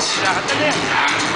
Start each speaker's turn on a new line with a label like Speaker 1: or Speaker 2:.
Speaker 1: Shot in there.